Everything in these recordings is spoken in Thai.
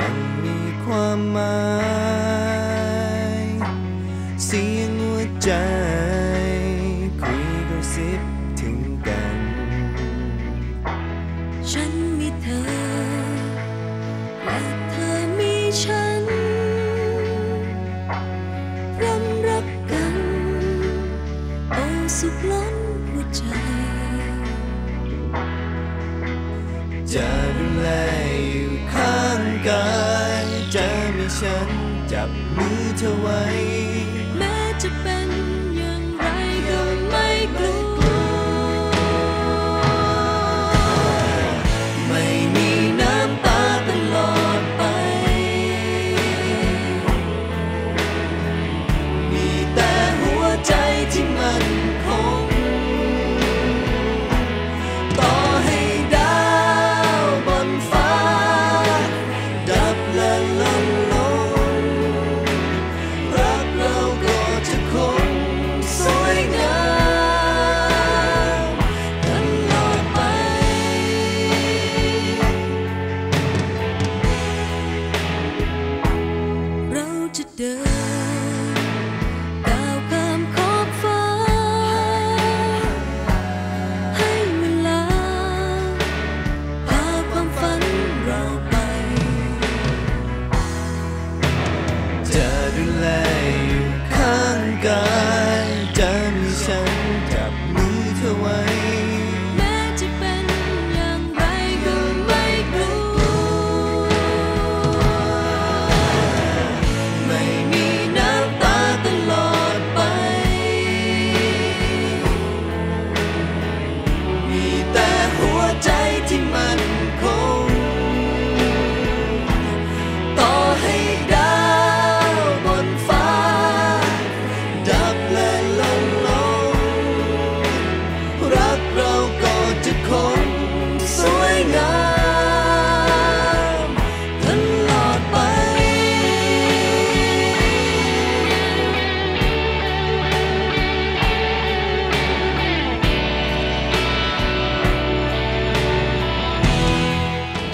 ช่งมีความหมายเสียงหัวใจคุยกระสิบถึงกัน ฉันมีเธอ และเธอมีฉันรำรักกัน โอ้สุขล้น away.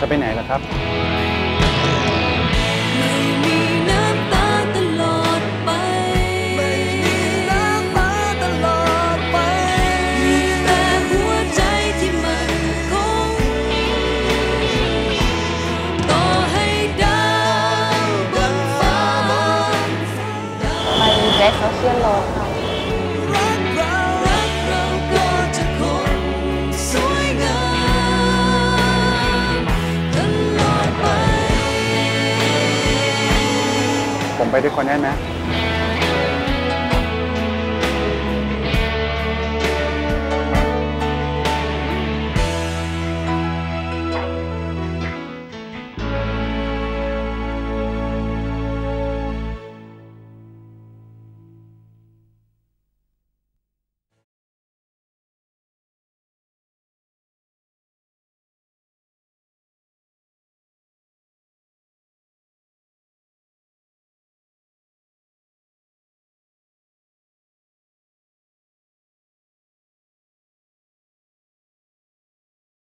จะไปไหนล่ะครับ ไปเรสโเชียลโลค่ะ มไปด้วยคนได้ไหม